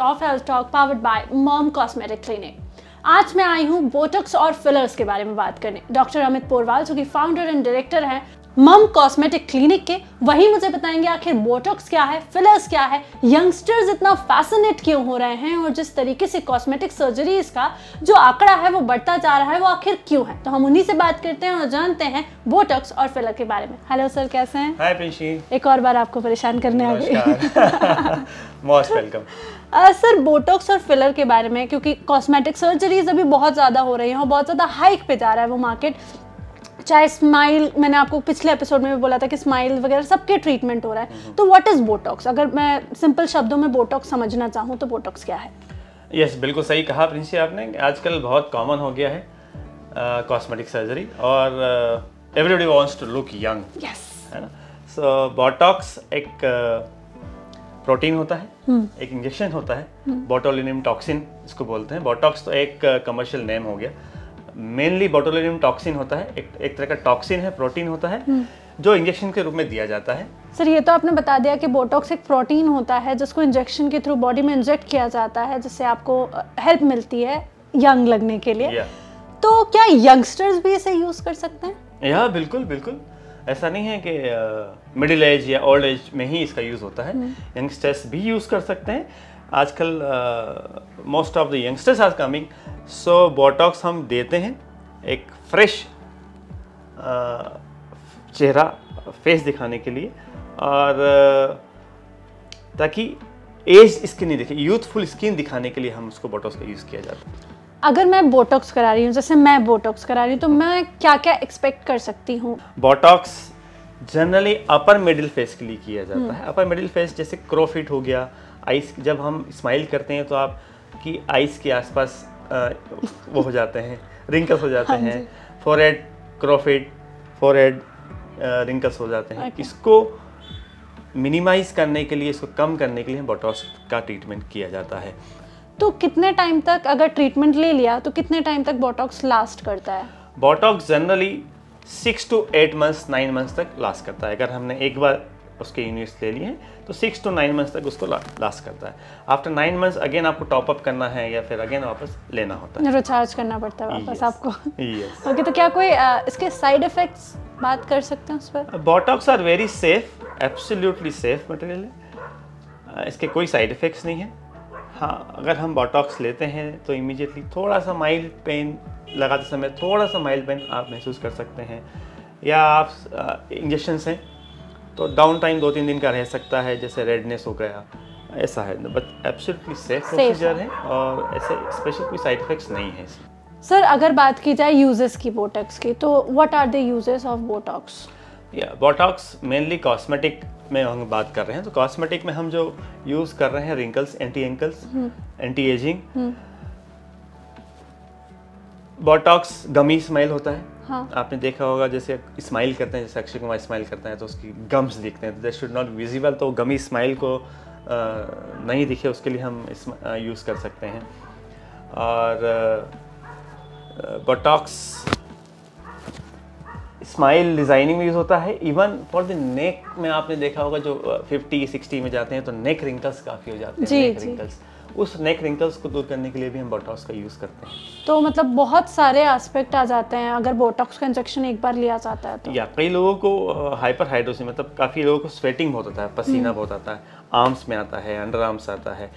Of health talk powered by mom cosmetic clinic आज मैं आई हूँ बोटक्स और फिलर्स के बारे में बात करने। डॉक्टर अमित पोरवाल जो कि फाउंडर एंड डायरेक्टर हैं मम कॉस्मेटिक क्लिनिक के वही मुझे बताएँगे आखिर बोटॉक्स क्या है फिलर्स क्या है यंगस्टर्स इतना फैसिनेट क्यों हो रहे हैं और जिस तरीके से कॉस्मेटिक सर्जरी का जो आंकड़ा है वो बढ़ता जा रहा है वो आखिर क्यों है? तो हम उन्हीं से बात करते हैं और जानते हैं बोटॉक्स और फिलर के बारे में। हेलो सर कैसे हैं? हाय प्रिंशी एक और बार आपको परेशान करने आ गई। मोस्ट वेलकम सर बोटॉक्स और फिलर के बारे में क्योंकि कॉस्मेटिक सर्जरीज अभी बहुत ज़्यादा हो रही हैं और बहुत ज़्यादा हाइक पे जा रहा है वो मार्केट चाहे स्माइल मैंने आपको पिछले एपिसोड में भी बोला था कि स्माइल वगैरह सबके ट्रीटमेंट हो रहा है। तो व्हाट इज़ बोटॉक्स अगर मैं सिंपल शब्दों में बोटॉक्स समझना चाहूँ तो बोटॉक्स क्या है? यस yes, बिल्कुल सही कहा प्रिंसी आपने। आजकल बहुत कॉमन हो गया है कॉस्मेटिक uh, सर्जरी और everybody wants to look young yes है ना? सो बोटॉक्स एक प्रोटीन uh, होता है hmm. एक इंजेक्शन होता है बोटोलिनियम hmm. टॉक्सिन इसको बोलते हैं। बोटॉक्स तो एक कमर्शियल uh, नेम हो गया। मेनली बोटोलिनियम टॉक्सिन होता है एक, एक तरह का टॉक्सिन है प्रोटीन होता है हम्म। जो इंजेक्शन के रूप में दिया जाता है सर ये तो आपने बता दिया कि बोटॉक्स एक प्रोटीन होता है जिसको इंजेक्शन के थ्रू बॉडी में इंजेक्ट किया जाता है जिससे आपको हेल्प मिलती है यंग लगने के लिए yeah. तो क्या यंगस्टर्स भी इसे यूज़ कर सकते हैं या बिल्कुल बिल्कुल ऐसा नहीं है कि मिडिल एज या ओल्ड एज में ही इसका यूज़ होता है यंगस्टर्स हम्म। भी यूज़ कर सकते हैं आजकल most of the youngsters are coming so botox हम देते हैं एक फ्रेश uh, चेहरा फेस दिखाने के लिए। और uh, ताकि एज स्किन नहीं दिखे यूथफुल स्किन दिखाने के लिए हम उसको बोटॉक्स का यूज़ किया जाता है। अगर मैं बोटॉक्स करा रही हूँ जैसे मैं बोटॉक्स करा रही हूँ तो मैं क्या क्या एक्सपेक्ट कर सकती हूँ? Botox generally upper middle face के लिए किया जाता है। अपर मिडिल फेस जैसे क्रोफिट हो गया आइस जब हम स्माइल करते हैं तो आप की आइस के आसपास वो हो जाते हैं रिंकल्स हो जाते हाँ हैं फोरहेड क्रॉफिड फोरहेड रिंकल्स हो जाते हैं। Okay. इसको मिनिमाइज करने के लिए इसको कम करने के लिए बोटॉक्स का ट्रीटमेंट किया जाता है। तो कितने टाइम तक अगर ट्रीटमेंट ले लिया तो कितने टाइम तक बोटॉक्स लास्ट करता है? Botox generally six to eight months nine months तक लास्ट करता है। अगर हमने एक बार उसके यूनिट्स ले लिए हैं तो सिक्स टू नाइन मंथ्स तक उसको लास्ट करता है। आफ्टर नाइन मंथ्स अगेन आपको टॉप अप करना है या फिर अगेन वापस लेना होता है। रिचार्ज करना पड़ता है वापस yes. आपको। Yes. ओके okay, तो क्या कोई आ, इसके साइड इफेक्ट्स बात कर सकते हैं उस पर? Botox are very safe absolutely safe material है। इसके कोई साइड इफेक्ट्स नहीं है। हाँ अगर हम बॉटॉक्स लेते हैं तो इमीडिएटली थोड़ा सा माइल्ड पेन लगाते समय थोड़ा सा माइल्ड पेन आप महसूस कर सकते हैं। या आप इंजेक्शन हैं। तो डाउन टाइम दो तीन दिन का रह सकता है जैसे रेडनेस हो गया ऐसा है। बट एब्सोल्युटली सेफ़ प्रोसीजर है। और ऐसे स्पेशल कोई साइड इफेक्ट्स नहीं है। इसमें सर अगर बात की जाए यूजेस की बोटॉक्स की तो what are the uses of botox या बोटॉक्स मेनली कॉस्मेटिक में हम बात कर रहे हैं। तो कॉस्मेटिक में हम जो यूज़ कर रहे हैं wrinkles anti wrinkles anti ageing botox gummy smile होता है। हाँ. आपने देखा होगा जैसे स्माइल करते हैं जैसे अक्षय कुमार स्माइल करते हैं तो उसकी गम्स दिखते हैं। तो शुड नॉट विजिबल तो गमी स्माइल को आ, नहीं दिखे उसके लिए हम यूज़ कर सकते हैं। और बोटॉक्स स्माइल डिज़ाइनिंग में यूज़ होता है। इवन फॉर द नेक में आपने देखा होगा जो फिफ्टी सिक्सटी में जाते हैं तो नेक रिंकल्स काफ़ी हो जाते हैं नेक रिंकल्स उस नेक रिंकल्स को दूर करने के लिए भी हम बोटॉक्स का यूज़ करते हैं। तो मतलब बहुत सारे एस्पेक्ट आ जाते हैं अगर बोटॉक्स का इंजेक्शन एक बार लिया जाता है तो। या कई लोगों को हाइपर हाइड्रोसिस मतलब काफ़ी लोगों को स्वेटिंग बहुत होता है पसीना हम्म। बहुत आता है आर्म्स में आता है अंडर आर्म्स आता है।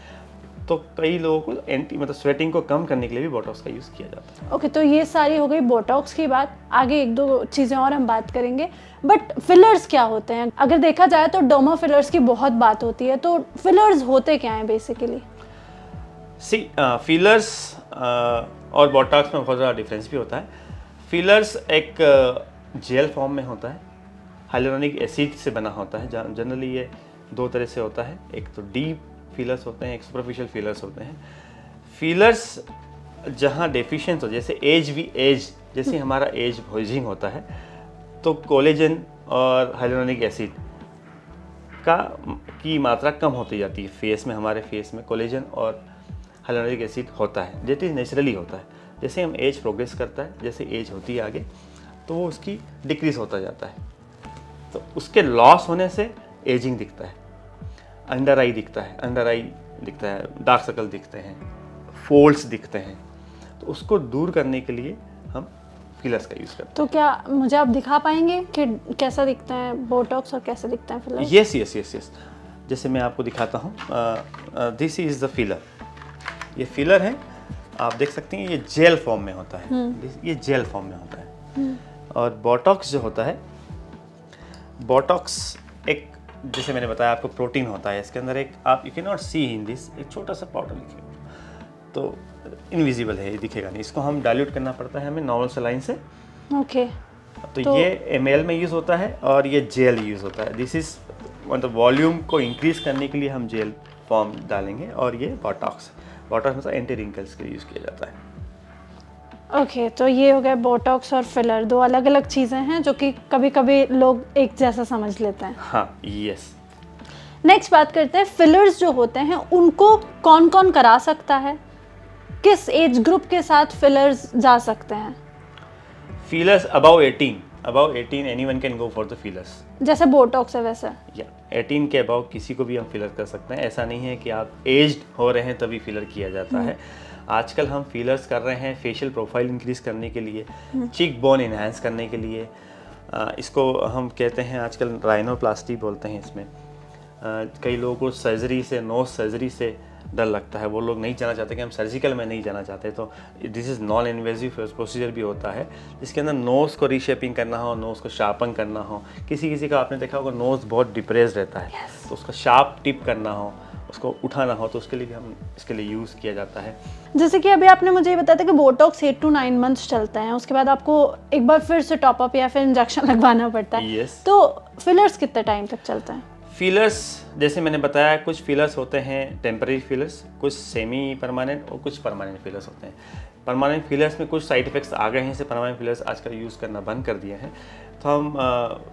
तो कई लोगों को एंटी मतलब स्वेटिंग को कम करने के लिए भी बोटॉक्स का यूज़ किया जाता है। ओके okay, तो ये सारी हो गई बोटॉक्स की बात। आगे एक दो चीज़ें और हम बात करेंगे। बट फिलर्स क्या होते हैं? अगर देखा जाए तो डोमा फिलर्स की बहुत बात होती है तो फिलर्स होते क्या हैं बेसिकली सी फीलर्स uh, uh, और बोटॉक्स में बहुत ज़्यादा डिफरेंस भी होता है। फीलर्स एक जेल uh, फॉर्म में होता है। हाइलोनिक एसिड से बना होता है। जनरली ये दो तरह से होता है। एक तो डीप फीलर्स होते हैं एक सुपरफिशियल फीलर्स होते हैं। फीलर्स जहाँ डेफिशिएंस हो जैसे एज वी एज जैसे हमारा एज भोजिंग होता है तो कोलेजन और हाइलोनिक एसिड का की मात्रा कम होती जाती है। फेस में हमारे फेस में कोलेजन और हाइलोनिक एसिड होता है। जेट इज़ नेचुरली होता है। जैसे हम एज प्रोग्रेस करता है जैसे एज होती है आगे तो वो उसकी डिक्रीज होता जाता है। तो उसके लॉस होने से एजिंग दिखता है। अंडर आई दिखता है अंडर आई दिखता है डार्क सर्कल दिखते हैं फोल्ड्स दिखते हैं। तो उसको दूर करने के लिए हम फिलर्स का यूज़ करते हैं। तो क्या मुझे आप दिखा पाएँगे कि कैसा दिखता है बोटॉक्स और कैसे दिखता है filler yes yes yes yes जैसे मैं आपको दिखाता हूँ दिस इज़ द फिलर ये फिलर है। आप देख सकते हैं ये जेल फॉर्म में होता है। ये जेल फॉर्म में होता है। और बोटॉक्स जो होता है बोटॉक्स एक जैसे मैंने बताया आपको प्रोटीन होता है। इसके अंदर एक आप you can not see in this एक छोटा सा पाउडर लिखेगा तो इनविजिबल है ये दिखेगा नहीं। इसको हम डाइल्यूट करना पड़ता है हमें नॉर्मल सलाइन से। ओके तो, तो- ये एमएल में यूज़ होता है और ये जेल यूज़ होता है। दिस इज़ मतलब वॉल्यूम को इंक्रीज करने के लिए हम जेल फॉर्म डालेंगे और ये बॉटॉक्स बॉटॉक्स मतलब एंटी रिंकल्स के लिए यूज़ किया जाता है। ओके okay, तो ये हो गया बोटॉक्स और फिलर दो अलग अलग चीज़ें हैं जो कि कभी कभी लोग एक जैसा समझ लेते हैं। हाँ यस नेक्स्ट बात करते हैं फिलर्स जो होते हैं उनको कौन कौन करा सकता है? किस एज ग्रुप के साथ फिलर्स जा सकते हैं? Fillers about 18 about 18 anyone can go for the fillers जैसे बोटॉक्स है वैसे। या 18 के अबाउ किसी को भी हम फिलर कर सकते हैं। ऐसा नहीं है कि आप एज्ड हो रहे हैं तभी फिलर किया जाता है। आजकल हम फिलर्स कर रहे हैं फेशियल प्रोफ़ाइल इंक्रीज करने के लिए चिक बोन इन्हांस करने के लिए। इसको हम कहते हैं आजकल राइनोप्लास्टी बोलते हैं इसमें। कई लोगों को सर्जरी से नोज़ सर्जरी से डर लगता है। वो लोग नहीं जाना चाहते कि हम सर्जिकल में नहीं जाना चाहते। तो this is non invasive procedure भी होता है। जिसके अंदर नोज़ को रीशेपिंग करना हो नोज़ को शार्पन करना हो किसी किसी का आपने देखा होगा नोज़ बहुत डिप्रेस रहता है। तो उसका शार्प टिप करना हो उसको उठाना हो तो उसके लिए भी हम इसके लिए यूज़ किया जाता है। जैसे कि अभी आपने मुझे ये बताया था कि botox eight to nine months चलते हैं। उसके बाद आपको एक बार फिर से टॉपअप या फिर इंजेक्शन लगवाना पड़ता है। Yes. तो फिलर्स कितने टाइम तक चलते हैं? फीलर्स जैसे मैंने बताया कुछ फीलर्स होते हैं टेम्प्रेरी फीलर्स कुछ सेमी परमानेंट और कुछ परमानेंट फीलर्स होते हैं। परमानेंट फीलर्स में कुछ साइड इफेक्ट्स आ गए हैं से परमानेंट फीलर्स आजकल यूज़ करना बंद कर दिए हैं। तो हम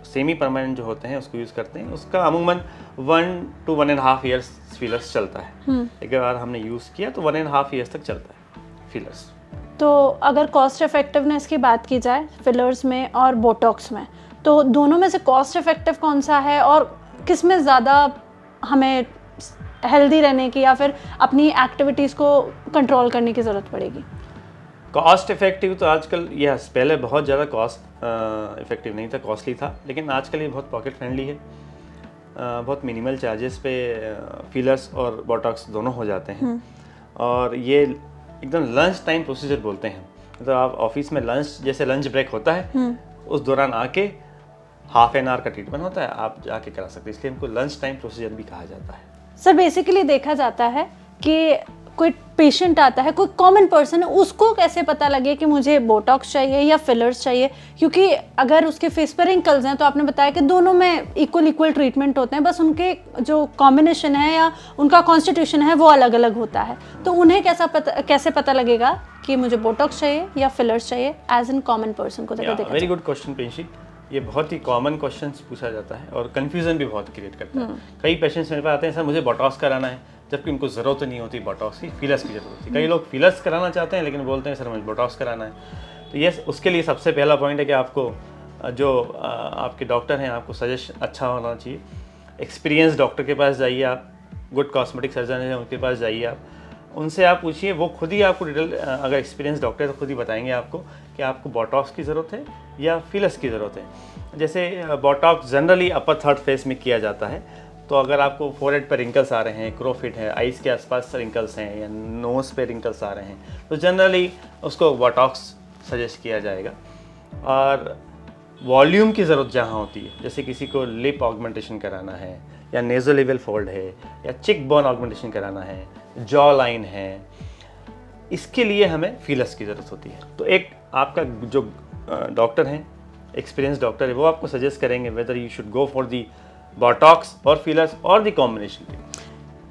सेमी परमानेंट जो होते हैं उसको यूज़ करते हैं। उसका अमूमन one to one and half years fillers चलता है। एक बार हमने यूज़ किया तो वन एंड हाफ़ ईयर्स तक चलता है फीलर्स तो अगर कॉस्ट इफेक्टिवनेस की बात की जाए फिलर्स में और बोटॉक्स में तो दोनों में से कॉस्ट इफ़ेक्टिव कौन सा है और किसमें ज़्यादा हमें हेल्दी रहने की या फिर अपनी एक्टिविटीज़ को कंट्रोल करने की ज़रूरत पड़ेगी? कॉस्ट इफ़ेक्टिव तो आजकल यस पहले बहुत ज़्यादा कॉस्ट इफ़ेक्टिव नहीं था कॉस्टली था लेकिन आजकल ये बहुत पॉकेट फ्रेंडली है। अ, बहुत मिनिमल चार्जेस पे फिलर्स और बोटॉक्स दोनों हो जाते हैं। और ये एकदम लंच टाइम प्रोसीजर बोलते हैं। मतलब आप ऑफ़िस में लंच जैसे लंच ब्रेक होता है उस दौरान आके हाफ़ एन आवर का ट्रीटमेंट होता है आप जाके करा सकते हैं। इसलिए हमको लंच टाइम प्रोसीजर भी कहा जाता है। सर बेसिकली देखा जाता है कि कोई पेशेंट आता है कोई कॉमन पर्सन है उसको कैसे पता लगे कि मुझे बोटॉक्स चाहिए या फिलर्स चाहिए? क्योंकि अगर उसके फेस पर रिंकल्स हैं तो आपने बताया कि दोनों में इक्वल इक्वल ट्रीटमेंट होते हैं। बस उनके जो कॉम्बिनेशन है या उनका कॉन्स्टिट्यूशन है वो अलग अलग होता है। तो उन्हें कैसा पता कैसे पता लगेगा कि मुझे बोटॉक्स चाहिए या फिलर्स चाहिए एज एन कॉमन पर्सन को वेरी गुड क्वेश्चन ये बहुत ही कॉमन क्वेश्चन पूछा जाता है और कन्फ्यूज़न भी बहुत क्रिएट करता है। कई पेशेंट्स मेरे पास आते हैं सर मुझे बोटॉक्स कराना है। जबकि उनको ज़रूरत नहीं होती बोटॉक्स की फिलर्स की ज़रूरत होती। है कई लोग फिलर्स कराना चाहते हैं लेकिन बोलते हैं सर मुझे बोटॉक्स कराना है। तो ये उसके लिए सबसे पहला पॉइंट है कि आपको जो आपके डॉक्टर हैं आपको सजेस्ट अच्छा होना चाहिए। एक्सपीरियंस डॉक्टर के पास जाइए आप गुड कॉस्मेटिक सर्जन हैं उनके पास जाइए आप। उनसे आप पूछिए, वो खुद ही आपको डिटेल अगर एक्सपीरियंस डॉक्टर है तो खुद ही बताएँगे आपको कि आपको बोटॉक्स की ज़रूरत है या फिलस की ज़रूरत है। जैसे botox generally upper third face में किया जाता है तो अगर आपको फोरहेड पर रिंकल्स आ रहे हैं क्रोफिट है आइस के आसपास रिंकल्स हैं या नोज़ पे रिंकल्स आ रहे हैं तो जनरली उसको बोटॉक्स सजेस्ट किया जाएगा। और वॉल्यूम की ज़रूरत जहाँ होती है, जैसे किसी को लिप ऑगमेंटेशन कराना है, या नेजो लेवल फोल्ड है, या चिक बोन ऑगमेंटेशन कराना है जॉ लाइन है, इसके लिए हमें फिलस की ज़रूरत होती है। तो एक आपका जो डॉक्टर हैं एक्सपीरियंस डॉक्टर है, वो आपको सजेस्ट करेंगे whether you should go for the botox और फिलस और दी कॉम्बिनेशन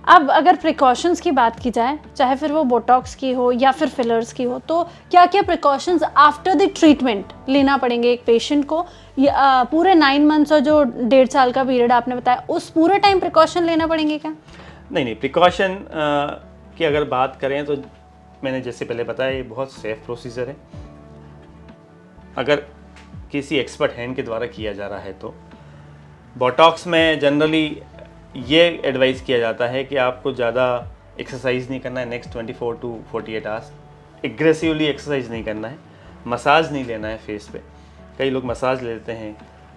अब अगर प्रिकॉशंस की बात की जाए चाहे फिर वो बोटॉक्स की हो या फिर फिलर्स की हो तो क्या क्या प्रिकॉशंस आफ्टर द ट्रीटमेंट लेना पड़ेंगे एक पेशेंट को? या, पूरे नाइन मंथ्स और जो डेढ़ साल का पीरियड आपने बताया उस पूरे टाइम प्रिकॉशन लेना पड़ेंगे क्या? नहीं नहीं प्रिकॉशन की अगर बात करें तो मैंने जैसे पहले बताया ये बहुत सेफ़ प्रोसीजर है। अगर किसी एक्सपर्ट हैंड के द्वारा किया जा रहा है तो बोटॉक्स में जनरली ये एडवाइस किया जाता है कि आपको ज़्यादा एक्सरसाइज नहीं करना है next 24 to 48 hours aggressively exercise नहीं करना है. मसाज नहीं लेना है फेस पे. कई लोग मसाज लेते हैं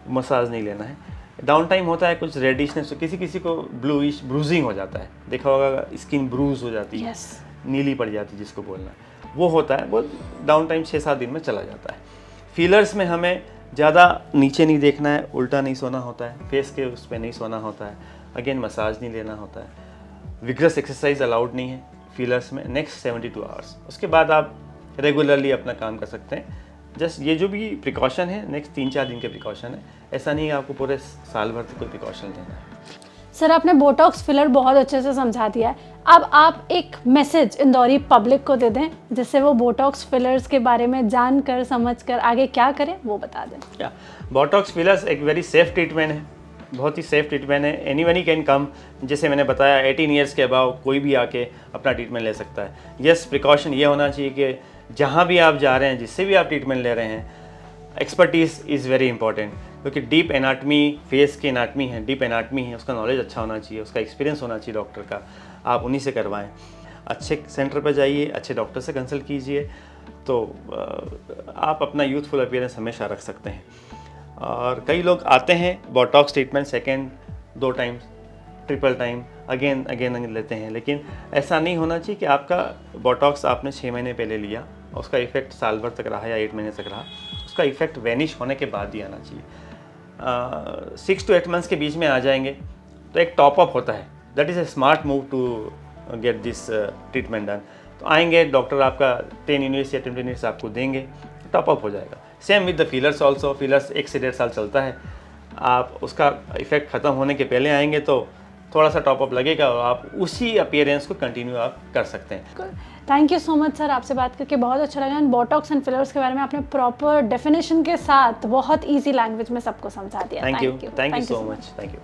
मसाज नहीं लेना है. डाउन टाइम होता है कुछ रेडिशनेस तो किसी किसी को ब्लूइश ब्रूजिंग हो जाता है. देखा होगा स्किन ब्रूज हो जाती है. Yes. नीली पड़ जाती है जिसको बोलना है. वो होता है वो डाउन टाइम छः सात दिन में चला जाता है. फीलर्स में हमें ज़्यादा नीचे नहीं देखना है उल्टा नहीं सोना होता है. फेस के उस पर नहीं सोना होता है. अगेन मसाज नहीं लेना होता है। विग्रस एक्सरसाइज अलाउड नहीं है फीलर्स में नेक्स्ट सेवेंटी टू आवर्स उसके बाद आप रेगुलरली अपना काम कर सकते हैं। जस्ट ये जो भी प्रिकॉशन है नेक्स्ट तीन चार दिन के प्रिकॉशन है। ऐसा नहीं है आपको पूरे साल भर कोई प्रिकॉशन लेना है। सर आपने बोटॉक्स फिलर बहुत अच्छे से समझा दिया है। अब आप एक मैसेज इंदौरी पब्लिक को दे दें जिससे वो बोटॉक्स फिलर्स के बारे में जान कर समझ कर आगे क्या करें वो बता दें। या बोटॉक्स फिलर्स एक वेरी सेफ़ ट्रीटमेंट है। बहुत ही सेफ़ ट्रीटमेंट है. एनी वन कैन कम जैसे मैंने बताया 18 ईयर्स के अबाव कोई भी आके अपना ट्रीटमेंट ले सकता है. यस प्रिकॉशन ये होना चाहिए कि जहाँ भी आप जा रहे हैं, जिससे भी आप ट्रीटमेंट ले रहे हैं एक्सपर्टीज़ इज़ वेरी इंपॉर्टेंट क्योंकि डीप एनाटमी फेस की एनाटमी है डीप एनाटमी है, उसका नॉलेज अच्छा होना चाहिए, उसका एक्सपीरियंस होना चाहिए डॉक्टर का. आप उन्हीं से करवाएँ. अच्छे सेंटर पर जाइए, अच्छे डॉक्टर से कंसल्ट कीजिए. तो आप अपना यूथफुल अपीयरेंस हमेशा रख सकते हैं. और कई लोग आते हैं बोटॉक्स ट्रीटमेंट सेकेंड दो time triple time again again लेते हैं। लेकिन ऐसा नहीं होना चाहिए कि आपका बोटॉक्स आपने छः महीने पहले लिया, उसका इफ़ेक्ट साल भर तक रहा या एट महीने तक रहा, उसका इफ़ेक्ट वैनिश होने के बाद ही आना चाहिए। सिक्स टू एट मंथ्स के बीच में आ जाएँगे तो एक टॉप अप होता है। That is a smart move to get this treatment done तो आएँगे डॉक्टर आपका टेन यूनिट्स या ट्वेंटी यूनिट्स आपको देंगे टॉप अप हो जाएगा। Same with the fillers also fillers एक से डेढ़ साल चलता है। आप उसका इफ़ेक्ट ख़त्म होने के पहले आएँगे तो थोड़ा सा टॉप अप लगेगा और आप उसी अपियरेंस को कंटिन्यू आप कर सकते हैं। Thank you so much sir आपसे बात करके बहुत अच्छा लगा। एंड बोटॉक्स एंड फिलर्स के बारे में आपने प्रॉपर डेफिनेशन के साथ बहुत ईजी लैंग्वेज में सबको समझा दिया। Thank you thank you so much thank you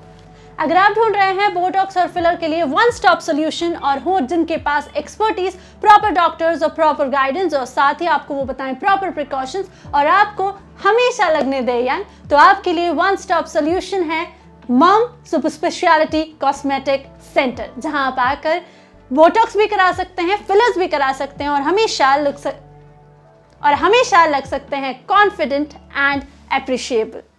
अगर आप ढूंढ रहे हैं बोटॉक्स और फिलर के लिए वन स्टॉप सोल्यूशन और हो जिनके पास एक्सपर्टीज प्रॉपर डॉक्टर्स और प्रॉपर गाइडेंस और साथ ही आपको वो बताएँ प्रॉपर प्रिकॉशंस और आपको हमेशा लगने दे यंग तो आपके लिए वन स्टॉप सोल्यूशन है मम सुपर स्पेशलिटी कॉस्मेटिक सेंटर जहाँ आप आकर बोटॉक्स भी करा सकते हैं फिलर्स भी करा सकते हैं और हमेशा लग सक और हमेशा लग सकते हैं कॉन्फिडेंट एंड अप्रिशिएबल